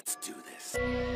Let's do this.